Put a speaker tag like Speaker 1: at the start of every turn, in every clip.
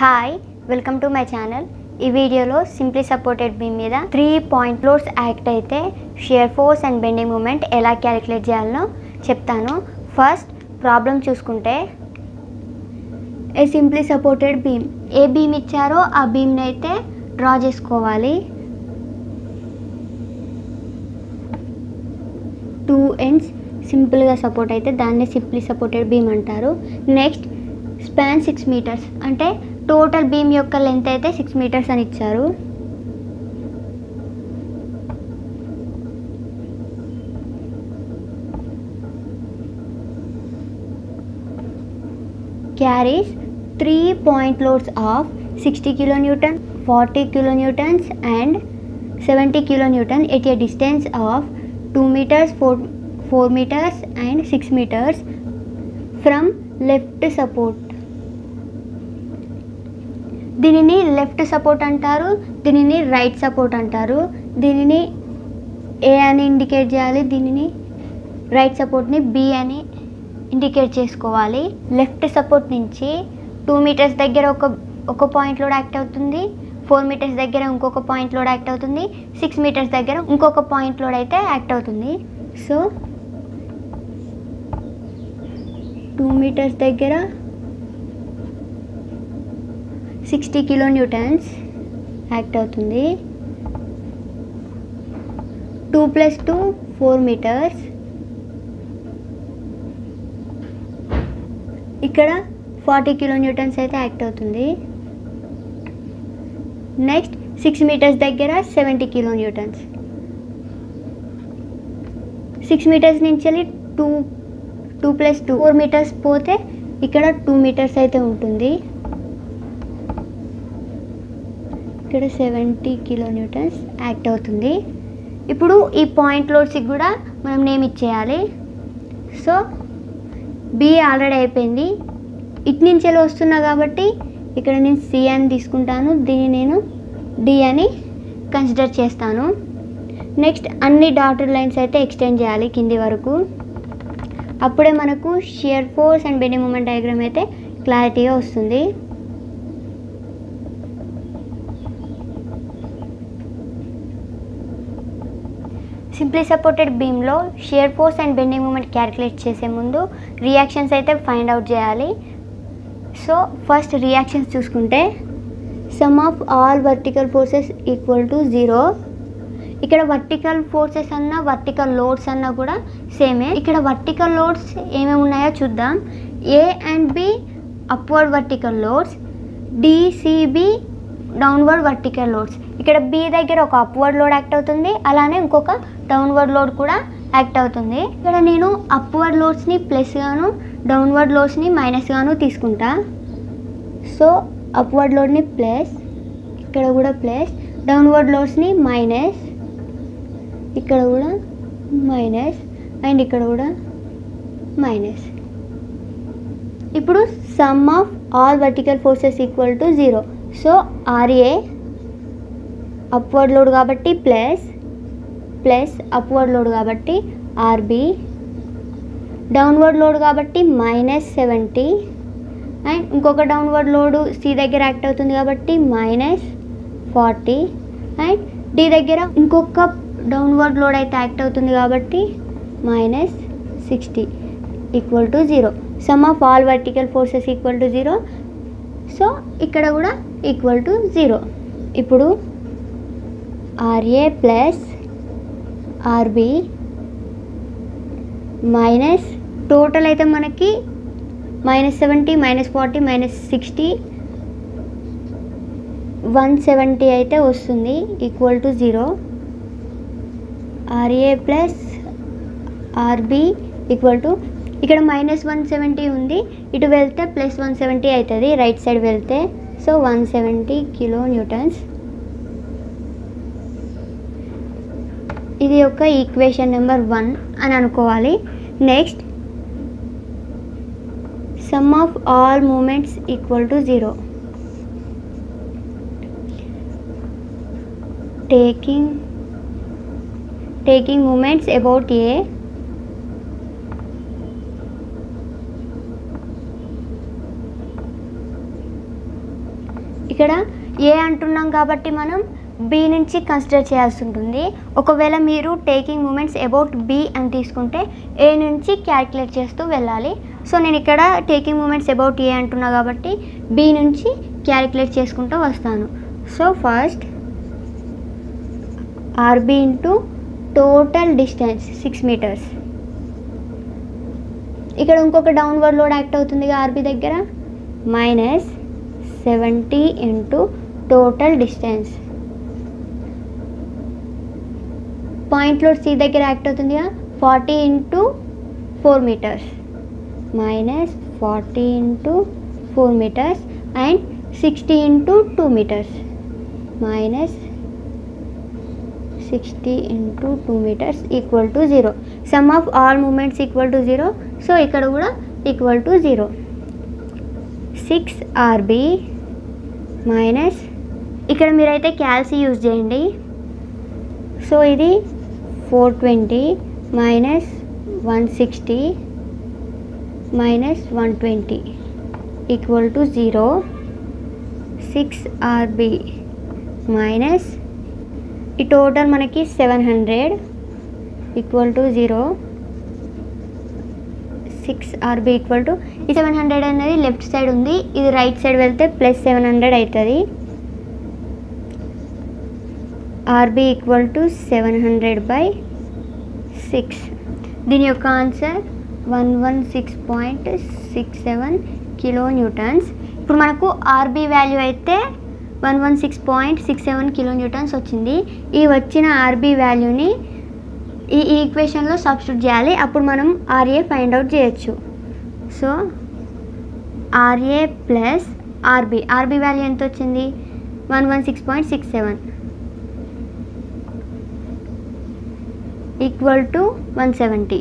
Speaker 1: Hi welcome to my channel ఈ వీడియోలో simply supported beam మీద త్రీ పాయింట్ ఫ్లోర్స్ యాక్ట్ అయితే shear force and bending moment ఎలా calculate చేయాలో చెప్తాను. ఫస్ట్ ప్రాబ్లం చూసుకుంటే a simply supported beam a beam ఇచ్చారో ఆ బీమ్ని అయితే డ్రా చేసుకోవాలి. టూ ఎండ్స్ సింపుల్గా సపోర్ట్ అయితే దాన్ని సింప్లీ సపోర్టెడ్ బీమ్ అంటారు. నెక్స్ట్ స్పాన్ సిక్స్ మీటర్స్ అంటే టోటల్ బీమ్ యొక్క లెంత్ అయితే సిక్స్ మీటర్స్ అని ఇచ్చారు carries three point loads of sixty kilo newton forty kilo newtons and seventy kilo newton at a distance of two metres four four metres and six metres from left support దీనిని left support అంటారు దీనిని right support అంటారు. దీనిని ఏ అని indicate చేయాలి? దీనిని right సపోర్ట్ని B అని ఇండికేట్ చేసుకోవాలి. లెఫ్ట్ సపోర్ట్ నుంచి టూ మీటర్స్ దగ్గర ఒక ఒక పాయింట్ లోడ్ యాక్ట్ అవుతుంది. ఫోర్ మీటర్స్ దగ్గర ఇంకొక పాయింట్ లోడ్ యాక్ట్ అవుతుంది. సిక్స్ మీటర్స్ దగ్గర ఇంకొక పాయింట్ లోడ్ అయితే యాక్ట్ అవుతుంది. సో టూ మీటర్స్ దగ్గర సిక్స్టీ కిలో న్యూటన్స్ యాక్ట్ అవుతుంది. Two plus two four metres. ఇక్కడ ఫార్టీ కిలో న్యూటన్స్ అయితే యాక్ట్ అవుతుంది. నెక్స్ట్ సిక్స్ మీటర్స్ దగ్గర seventy kilo newtons. Six metres నుంచి వెళ్ళి two two plus two four metres పోతే ఇక్కడ టూ మీటర్స్ అయితే ఉంటుంది. ఇక్కడ సెవెంటీ కిలో న్యూటన్స్ యాక్ట్ అవుతుంది. ఇప్పుడు ఈ పాయింట్ లోడ్స్కి కూడా మనం నేమ్ ఇచ్చేయాలి. సో బి ఆల్రెడీ అయిపోయింది. ఇటు నుంచి వెళ్ళి వస్తున్నా కాబట్టి ఇక్కడ నేను సి అని తీసుకుంటాను. దీన్ని నేను డి అని కన్సిడర్ చేస్తాను. నెక్స్ట్ అన్ని డాటెడ్ లైన్స్ అయితే ఎక్స్టెండ్ చేయాలి కింది వరకు. అప్పుడే మనకు shear force and bending moment diagram అయితే క్లారిటీగా వస్తుంది. Simply supported బీమ్లో shear force and bending moment calculate చేసే ముందు రియాక్షన్స్ అయితే ఫైండ్ అవుట్ చేయాలి. సో ఫస్ట్ రియాక్షన్స్ చూసుకుంటే sum of all vertical forces equal to zero ఇక్కడ వర్టికల్ ఫోర్సెస్ అన్న వర్టికల్ లోడ్స్ అన్న కూడా సేమే ఇక్కడ వర్టికల్ లోడ్స్ ఏమేమి ఉన్నాయో చూద్దాం. A and B upward vertical loads DCB downward vertical loads ఇక్కడ బి దగ్గర ఒక అప్వర్డ్ లోడ్ యాక్ట్ అవుతుంది అలానే ఇంకొక డౌన్వర్డ్ లోడ్ కూడా యాక్ట్ అవుతుంది. ఇక్కడ నేను అప్వర్డ్ లోడ్స్ని ప్లస్గాను డౌన్వర్డ్ లోడ్స్ని మైనస్గాను తీసుకుంటా. సో అప్వర్డ్ లోడ్ని ప్లస్ ఇక్కడ కూడా ప్లస్ డౌన్వర్డ్ లోడ్స్ని మైనస్ ఇక్కడ కూడా మైనస్ అండ్ ఇక్కడ కూడా మైనస్ ఇప్పుడు sum of all vertical forces equal to zero so RA upward load కాబట్టి ప్లస్ ప్లస్ అప్వర్డ్ లోడ్ కాబట్టి ఆర్బి డౌన్వర్డ్ లోడ్ కాబట్టి మైనస్ సెవెంటీ అండ్ ఇంకొక డౌన్వర్డ్ లోడు సి దగ్గర యాక్ట్ అవుతుంది కాబట్టి మైనస్ ఫార్టీ అండ్ డి దగ్గర ఇంకొక డౌన్వర్డ్ లోడ్ అయితే యాక్ట్ అవుతుంది కాబట్టి minus sixty equal to zero sum of all vertical forces equal to zero so ఇక్కడ కూడా ఈక్వల్ టు జీరో ఇప్పుడు RA plus RB minus total అయితే మనకి minus seventy minus forty minus sixty. One seventy అయితే వస్తుంది equal to zero. RA plus RB equal to ఇక్కడ minus one seventy ఉంది ఇటు వెళ్తే ప్లస్ వన్ సెవెంటీ అవుతుంది రైట్ సైడ్ వెళ్తే. So one seventy kilo newtons. ఇది ఒక ఈక్వేషన్ నెంబర్ వన్ అని అనుకోవాలి. Next sum of all moments equal to zero taking taking moments about A ఇక్కడ ఏ అంటున్నాం కాబట్టి మనం బి నుంచి కన్సిడర్ చేయాల్సి ఉంటుంది. ఒకవేళ మీరు టేకింగ్ మూమెంట్స్ అబౌట్ బి అని తీసుకుంటే ఏ నుంచి క్యాల్కులేట్ చేస్తూ వెళ్ళాలి. సో నేను ఇక్కడ టేకింగ్ మూమెంట్స్ అబౌట్ ఏ అంటున్నా కాబట్టి బి నుంచి క్యాల్కులేట్ చేసుకుంటూ వస్తాను. So first RB into total distance six metres ఇక్కడ ఇంకొక డౌన్వర్డ్ లోడ్ యాక్ట్ అవుతుందిగా ఆర్బి దగ్గర. Minus seventy into total distance point load C దగ్గర యాక్ట్ అవుతుంది కదా? Forty into four metres. Minus forty into four metres and sixty into two metres. Minus sixty into two metres equal to zero. Sum of all moments equal to zero. So ఇక్కడ కూడా equal to zero. Six RB minus ఇక్కడ మీరైతే calci use చేయండి. So ఇది four twenty minus one sixty minus one twenty equal to zero. Six RB minus ఈ total మనకి seven hundred equal to zero. Six RB equal to ఈ seven hundred అనేది left side ఉంది. ఇది right side వెళ్తే plus seven hundred అవుతుంది. RB equal to seven hundred by six దీని యొక్క answer one one six point six seven kilo newtons ఇప్పుడు మనకు ఆర్బి వాల్యూ అయితే one one six point six seven kilo newtons వచ్చింది. ఈ వచ్చిన ఆర్బి వాల్యూని ఈ ఈక్వేషన్లో సబ్స్టిట్యూట్ చేయాలి. అప్పుడు మనం ఆర్ఏ ఫైండ్ అవుట్ చేయొచ్చు. So RA plus RB RB value ఎంత వచ్చింది? One one six point six seven equal to one seventy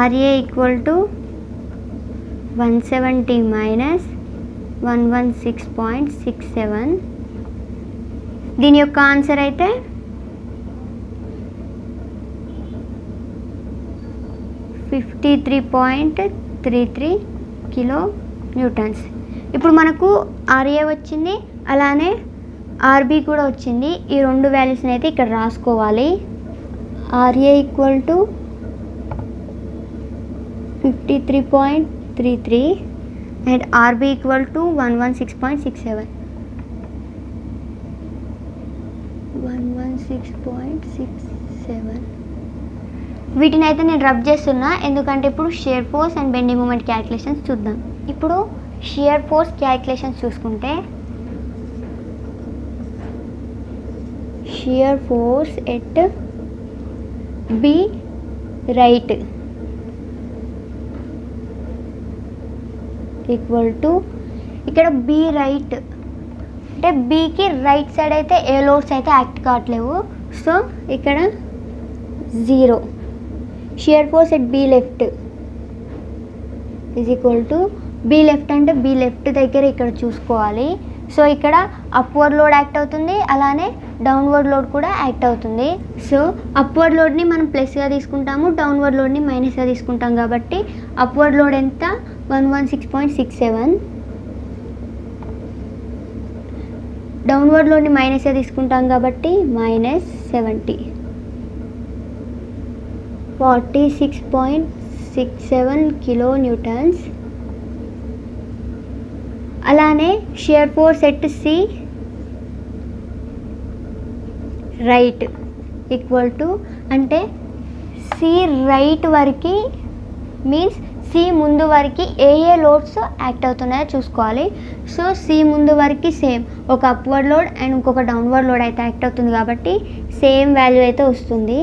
Speaker 1: RA equal to one seventy minus one one six point six seven దీని యొక్క answer అయితే fifty three point three three kilo newtons. ఇప్పుడు మనకు RA వచ్చింది అలానే RB కూడా వచ్చింది. ఈ రెండు వాల్యూస్ని అయితే ఇక్కడ రాసుకోవాలి. RA equal to fifty three point three three and RB equal to one one six point six seven one one six point six seven వీటిని అయితే నేను రబ్ చేస్తున్నా. ఎందుకంటే ఇప్పుడు shear force and bending moment calculations చూద్దాం. ఇప్పుడు shear force calculations చూసుకుంటే shear force at B right equal to ఇక్కడ బి రైట్ అంటే బీకి రైట్ సైడ్ అయితే ఏ లోడ్స్ అయితే యాక్ట్ కావట్లేవు. సో ఇక్కడ zero shear force at B left is equal to B left అంటే బి లెఫ్ట్ దగ్గర ఇక్కడ చూసుకోవాలి. సో ఇక్కడ అప్వర్ లోడ్ యాక్ట్ అవుతుంది. అలానే డౌన్వర్డ్ లోడ్ కూడా యాక్ట్ అవుతుంది. సో అప్వర్డ్ లోడ్ని మనం ప్లస్గా తీసుకుంటాము డౌన్వర్డ్ లోడ్ని మైనస్గా తీసుకుంటాం కాబట్టి అప్వర్డ్ లోడ్ ఎంత? One one six point six seven downward లోడ్ని మైనస్గా తీసుకుంటాం కాబట్టి minus seventy forty six point six seven kilo newtons అలానే shear force at C right equal to అంటే సి రైట్ వరకు మీన్స్ సి ముందు వరకు ఏ ఏ లోడ్స్ యాక్ట్ అవుతున్నాయో చూసుకోవాలి. సో సి ముందు వరకు సేమ్ ఒక అప్వర్డ్ లోడ్ అండ్ ఇంకొక డౌన్వర్డ్ లోడ్ అయితే యాక్ట్ అవుతుంది కాబట్టి సేమ్ వాల్యూ అయితే వస్తుంది.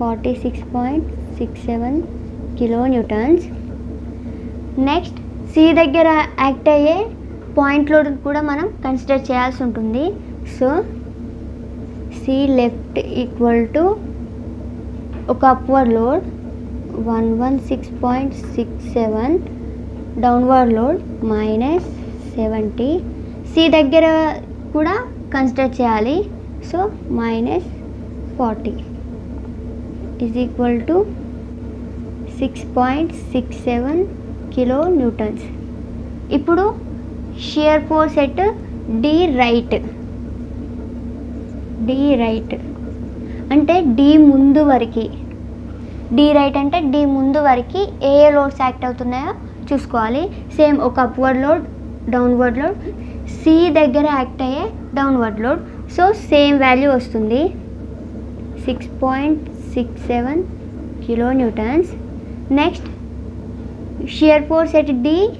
Speaker 1: Forty six point six seven kilo newtons next C దగ్గర యాక్ట్ అయ్యే పాయింట్ లోడ్ కూడా మనం కన్సిడర్ చేయాల్సి ఉంటుంది. So C left equal to ఒక upward load one one six point six seven downward load minus seventy C దగ్గర కూడా consider చేయాలి. So minus forty is equal to six point six seven kilo newtons ఇప్పుడు shear force at D right D right. అంటే D ముందు వరకు. D right అంటే D ముందు వరకు ఏ ఏ లోడ్స్ యాక్ట్ అవుతున్నాయో చూసుకోవాలి. సేమ్ ఒక upward load downward load. C దగ్గర యాక్ట్ అయ్యే downward load. So same value వస్తుంది. Six point six seven kilo newtons. Next shear force at D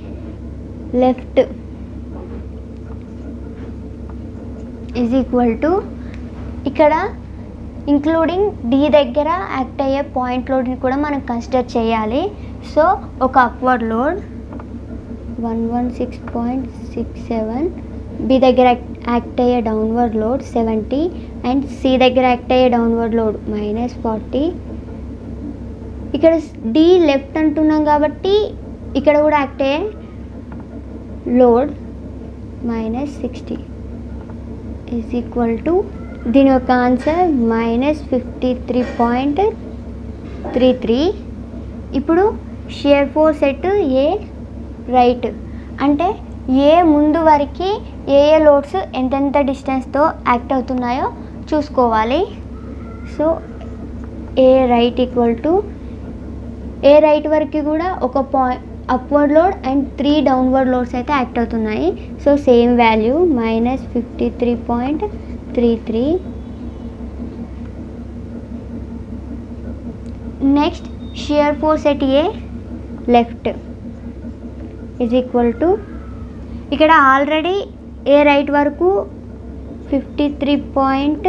Speaker 1: left. Is equal to ఇక్కడ ఇంక్లూడింగ్ డి దగ్గర act అయ్యే point లోడ్ని కూడా మనం కన్సిడర్ చేయాలి. సో ఒక upward load one one six point six seven B దగ్గర యాక్ట్ అయ్యే downward load seventy and C దగ్గర యాక్ట్ అయ్యే డౌన్వర్డ్ లోడ్ మైనస్ ఫార్టీ ఇక్కడ డి లెఫ్ట్ అంటున్నాం కాబట్టి ఇక్కడ కూడా యాక్ట్ అయ్యే load minus sixty is equal to దీని యొక్క answer minus fifty three point three three ఇప్పుడు shear force at A right అంటే ఏ ముందు వరకు ఏ ఏ లోడ్స్ ఎంతెంత డిస్టెన్స్తో యాక్ట్ అవుతున్నాయో చూసుకోవాలి. So A right equal to A right వరకు కూడా ఒక point upward load and three downward loads అయితే యాక్ట్ అవుతున్నాయి. So same value minus fifty three point three three. Next shear force at A left is equal to ఇక్కడ already A right వరకు fifty three point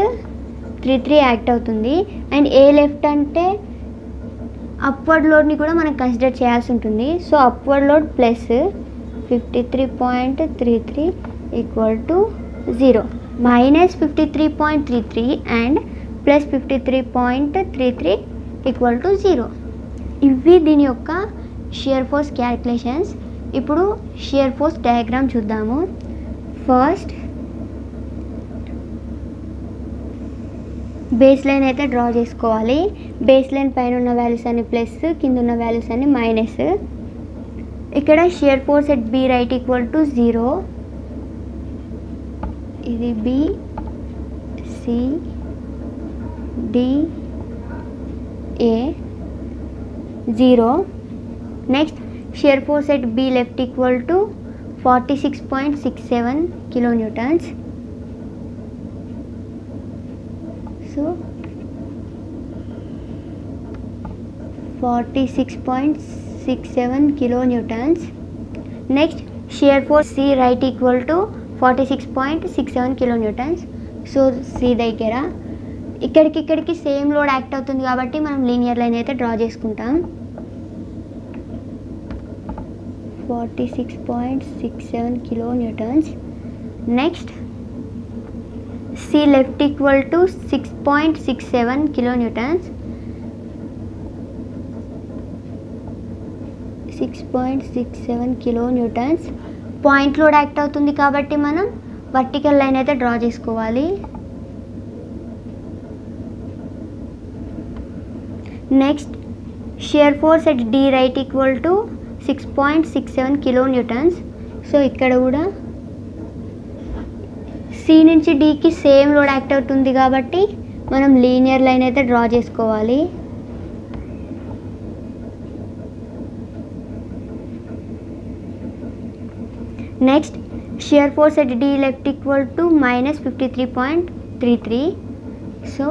Speaker 1: three three act అవుతుంది. And A left అంటే upward లోడ్ని కూడా మనం consider చేయాల్సి ఉంటుంది. So upward load plus fifty three point three three equal to zero minus fifty three point three three and plus fifty three point three three equal to zero ఇవి దీని యొక్క shear force calculations ఇప్పుడు shear force diagram చూద్దాము. First base line అయితే draw చేసుకోవాలి. Base line పైన ఉన్న values అన్ని ప్లస్ కింద ఉన్న వాల్యూస్ అన్ని మైనస్ ఇక్కడ shear force at B right equal to zero ఇది B C D A zero. Next shear force at B left equal to forty six point six seven kilo newtons so forty six point six seven forty six point six seven kilo newtons so C దగ్గర ఇక్కడికి ఇక్కడికి same load act అవుతుంది కాబట్టి మనం linear line అయితే draw చేసుకుంటాం. Forty six point six seven kilo newtons next C left equal to six point six seven kilo newtons six point six seven kilo newtons point load act అవుతుంది కాబట్టి మనం vertical line అయితే draw చేసుకోవాలి. Next shear force at D right equal to six point six seven kilo newtons so ఇక్కడ కూడా C నుంచి డీకి same load act అవుతుంది కాబట్టి మనం లీనియర్ లైన్ అయితే డ్రా చేసుకోవాలి. Next shear force at D left equal to minus fifty three point three three so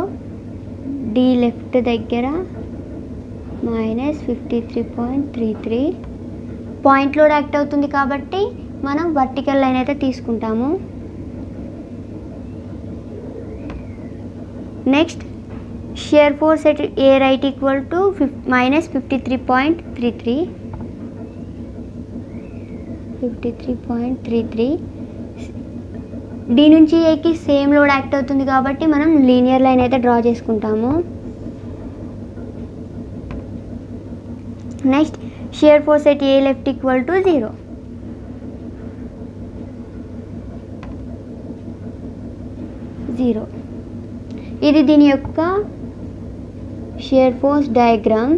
Speaker 1: D left దగ్గర minus fifty three point three three point load act అవుతుంది కాబట్టి మనం vertical line అయితే తీసుకుంటాము. Next shear force at A right equal to fif minus fifty three point three three fifty three point three three D నుంచి ఏకి same load act అవుతుంది కాబట్టి మనం లీనియర్ లైన్ అయితే డ్రా చేసుకుంటాము. Next shear force at A left equal to zero zero ఇది దీని యొక్క షేర్ ఫోర్స్ డయాగ్రామ్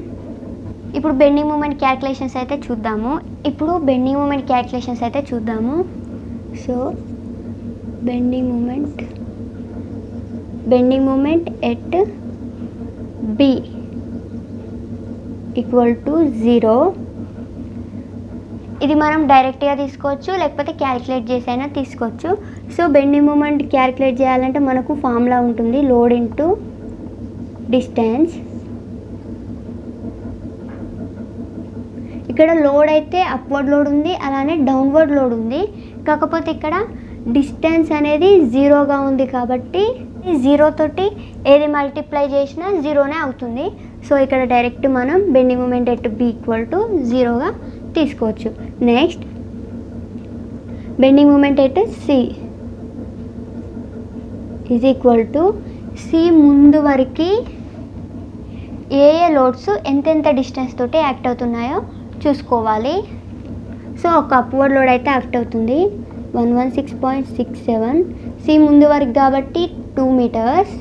Speaker 1: ఇప్పుడు బెండింగ్ మూమెంట్ క్యాల్కులేషన్స్ అయితే చూద్దాము. ఇప్పుడు బెండింగ్ మూమెంట్ క్యాల్కులేషన్స్ అయితే చూద్దాము. So bending moment bending moment at B equal to zero ఇది మనం డైరెక్ట్గా తీసుకోవచ్చు లేకపోతే క్యాలిక్యులేట్ చేసైనా తీసుకోవచ్చు. సో బెండింగ్ మూమెంట్ క్యాలిక్యులేట్ చేయాలంటే మనకు ఫార్ములా ఉంటుంది లోడ్ ఇంటూ డిస్టెన్స్ ఇక్కడ లోడ్ అయితే అప్వర్డ్ లోడ్ ఉంది అలానే డౌన్వర్డ్ లోడ్ ఉంది. కాకపోతే ఇక్కడ డిస్టెన్స్ అనేది జీరోగా ఉంది కాబట్టి జీరో తోటి ఏది మల్టిప్లై చేసినా జీరోనే అవుతుంది. సో ఇక్కడ డైరెక్ట్ మనం bending moment at B equal to జీరోగా తీసుకోవచ్చు. Next bending moment at C is equal to C ముందు వరకు ఏ ఏ లోడ్స్ ఎంతెంత డిస్టెన్స్ తోటి యాక్ట్ అవుతున్నాయో చూసుకోవాలి. సో ఒక అప్వర్డ్ లోడ్ అయితే యాక్ట్ అవుతుంది. One one six point six seven. C ముందు వరకు కాబట్టి two metres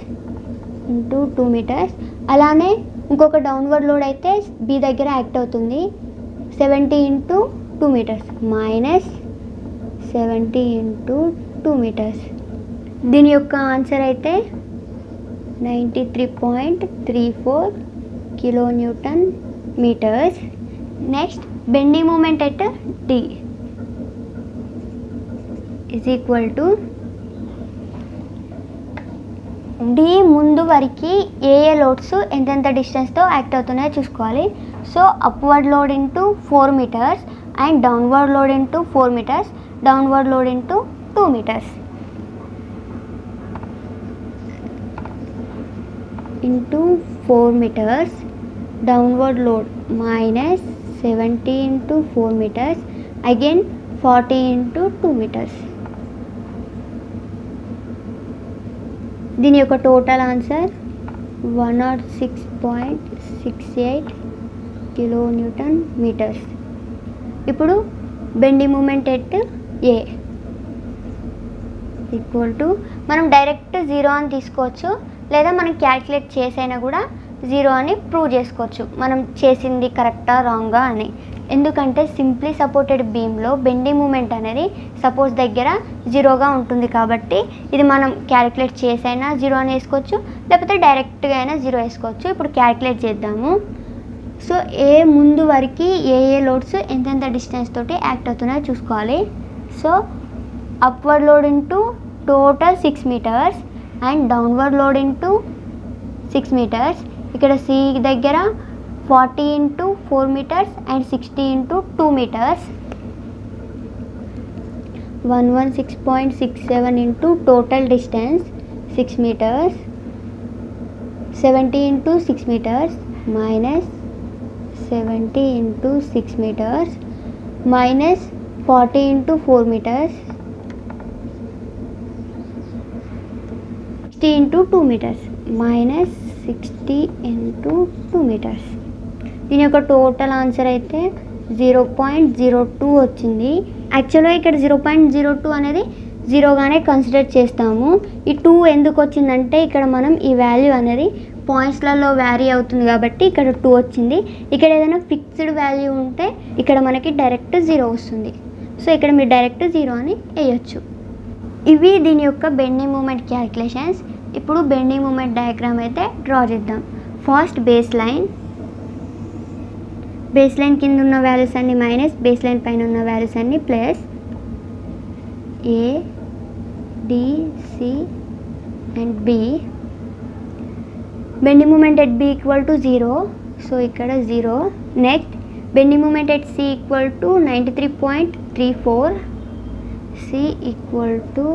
Speaker 1: into two metres. అలానే ఇంకొక డౌన్వర్డ్ లోడ్ అయితే బి దగ్గర యాక్ట్ అవుతుంది. Seventy into two metres minus seventy into two metres. దీని యొక్క ఆన్సర్ అయితే ninety three point three four kilo newton metres. Next bending moment at D is equal to D ముందు వరకు ఏ ఏ లోడ్స్ ఎంతెంత డిస్టెన్స్తో యాక్ట్ అవుతున్నాయో చూసుకోవాలి. So upward load into four metres and downward load into four metres downward load into two metres into four metres downward load minus seventy into four metres again forty into two metres దీని యొక్క total answer one nought six point six eight kilo newton metres ఇప్పుడు bending moment at A equal to మనం direct zero అని తీసుకోవచ్చు లేదా మనం calculate చేసైనా కూడా జీరో అని ప్రూవ్ చేసుకోవచ్చు. మనం చేసింది కరెక్టా రాంగా అని. ఎందుకంటే సింప్లీ సపోర్టెడ్ బీమ్లో బెండింగ్ మూమెంట్ అనేది సపోజ్ దగ్గర జీరోగా ఉంటుంది కాబట్టి ఇది మనం క్యాలిక్యులేట్ చేసైనా జీరో అని వేసుకోవచ్చు లేకపోతే డైరెక్ట్గా అయినా జీరో వేసుకోవచ్చు. ఇప్పుడు క్యాలిక్యులేట్ చేద్దాము. సో ఏ ముందు వరకు ఏ ఏ లోడ్స్ ఎంతెంత డిస్టెన్స్ తోటి యాక్ట్ అవుతున్నాయో చూసుకోవాలి. So upward load into total six metres and downward load into six metres. ఇక్కడ సి దగ్గర forty into four metres and sixty into two metres one one six point six seven into total distance six metres seventy into six metres minus seventy into six metres minus forty into four metres sixty into two metres minus sixty into two metres దీని యొక్క total answer అయితే zero point zero two వచ్చింది. యాక్చువల్గా ఇక్కడ zero point zero two అనేది జీరోగానే consider చేస్తాము. ఈ two ఎందుకు వచ్చిందంటే ఇక్కడ మనం ఈ వాల్యూ అనేది పాయింట్స్లలో వ్యారీ అవుతుంది కాబట్టి ఇక్కడ టూ వచ్చింది. ఇక్కడ ఏదైనా ఫిక్స్డ్ వాల్యూ ఉంటే ఇక్కడ మనకి డైరెక్ట్ జీరో వస్తుంది. సో ఇక్కడ మీరు డైరెక్ట్ జీరో అని వేయచ్చు. ఇవి దీని యొక్క బెండింగ్ మూమెంట్ క్యాలిక్యులేషన్స్ ఇప్పుడు బెండింగ్ మూమెంట్ డయాగ్రామ్ అయితే డ్రా చేద్దాం. First base line base line కింద ఉన్న వాల్యూస్ అన్ని మైనస్ బేస్ లైన్ పైన ఉన్న వాల్యూస్ అన్ని plus A DC and B. Bending moment at B equal to zero. So ఇక్కడ zero. Next bending moment at C equal to ninety three point three four. C equal to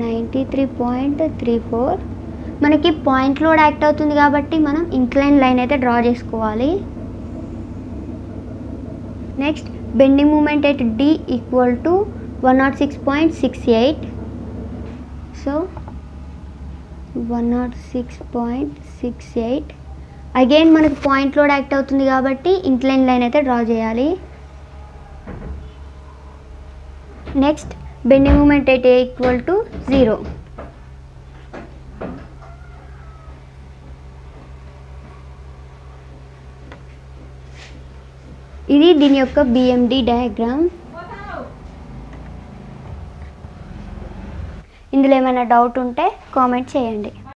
Speaker 1: ninety three point three four మనకి point load act అవుతుంది కాబట్టి మనం incline line అయితే draw చేసుకోవాలి. Next bending moment at D equal to one nought six point six eight so one nought six point six eight again మనకు point load act అవుతుంది కాబట్టి incline line అయితే draw చేయాలి. Next bending moment at A equal to zero? ఇది దీని యొక్క BMD diagram ఇందులో ఏమైనా డౌట్ ఉంటే కామెంట్ చేయండి.